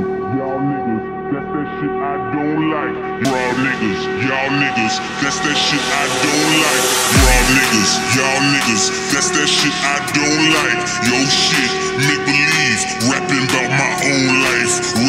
y'all niggas, that's that shit I don't like. Y'all niggas, y'all niggas, that's that shit I don't like. Y'all niggas, y'all niggas, that's that shit I don't like. Yo shit, make believe, rapping about my own life.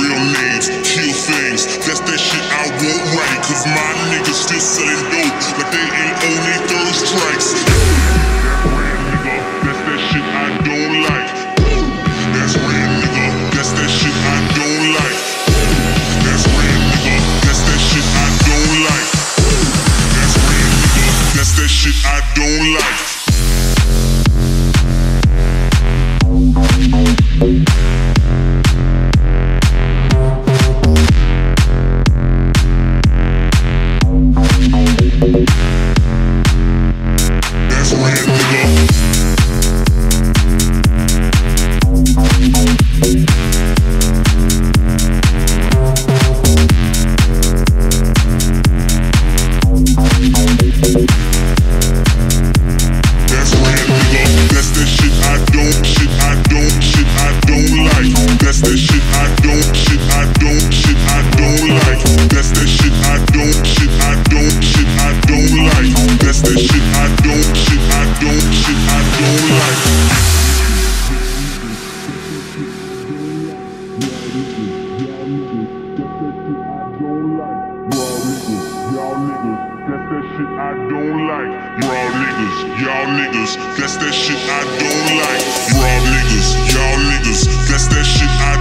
shit I don't like. Raw niggas, y'all niggas, that's that shit I don't like. Raw niggas, y'all niggas, that's that shit I